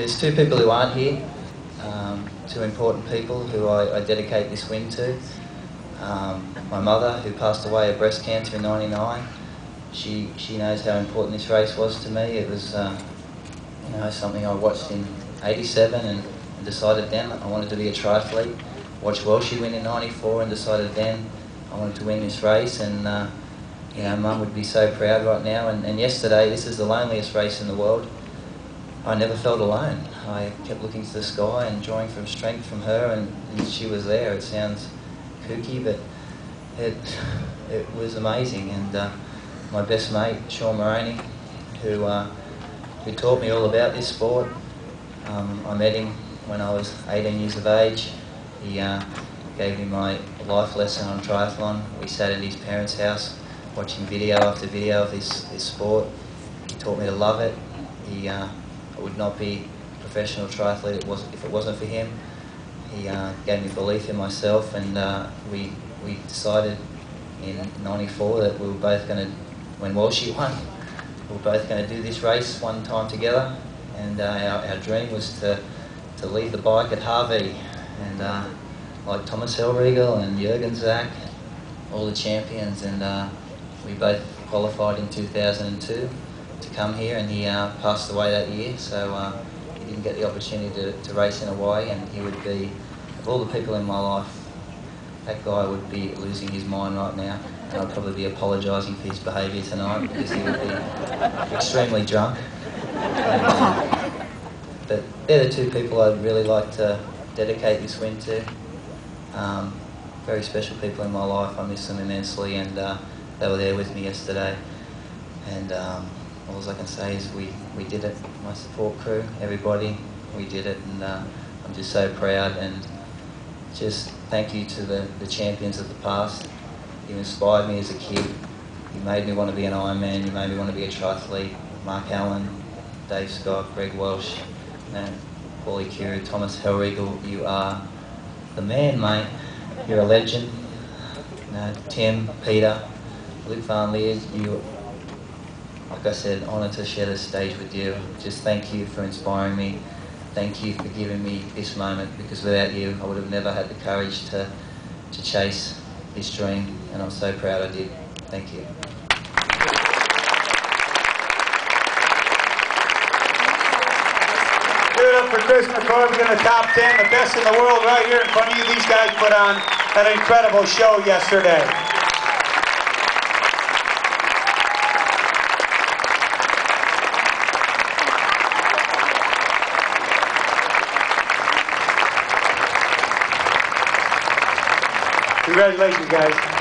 there's two people who aren't here, um, two important people who I, I dedicate this win to. Um, my mother, who passed away of breast cancer in '99, she she knows how important this race was to me. It was uh, you know something I watched in '87 and, and decided then I wanted to be a triathlete. Watched Welchy win in '94 and decided then I wanted to win this race. And uh, you know, Mum would be so proud right now. And, and yesterday, this is the loneliest race in the world. I never felt alone. I kept looking to the sky and drawing from strength from her, and, and she was there. It sounds kooky, but it it was amazing. And uh, my best mate, Sean Moroney, who uh, who taught me all about this sport. Um, I met him when I was 18 years of age. He uh, gave me my life lesson on triathlon. We sat at his parents' house watching video after video of this, this sport. He taught me to love it. He uh, I would not be a professional triathlete if it wasn't for him. He uh, gave me belief in myself and uh, we, we decided in 94 that we were both going to, when Welchy won, we were both going to do this race one time together. And uh, our, our, dream was to, to leave the bike at Hawi. And uh, like Thomas Hellriegel and Jürgen Zäck, all the champions. And uh, we both qualified in 2002 to come here, and he uh, passed away that year, so uh, he didn't get the opportunity to, to race in Hawaii, and he would be, of all the people in my life, that guy would be losing his mind right now, and I'd probably be apologising for his behaviour tonight because he would be extremely drunk. And, uh, but they're the two people I'd really like to dedicate this win to. Um, very special people in my life. I miss them immensely, and uh, they were there with me yesterday. And um, all I can say is we, we did it, my support crew, everybody, we did it, and uh, I'm just so proud. And just thank you to the, the champions of the past. You inspired me as a kid. You made me want to be an Ironman. You made me want to be a triathlete. Mark Allen, Dave Scott, Greg you know, Pauli Kiuru, Thomas Hellriegel. You are the man, mate. You're a legend. You know, Tim, Peter, Luc Van Lierde, you, like I said, honoured to share this stage with you. Just thank you for inspiring me. Thank you for giving me this moment because without you, I would have never had the courage to, to chase this dream, and I'm so proud I did. Thank you. For Chris McCormack in the top 10, the best in the world right here in front of you. These guys put on an incredible show yesterday. Congratulations, guys.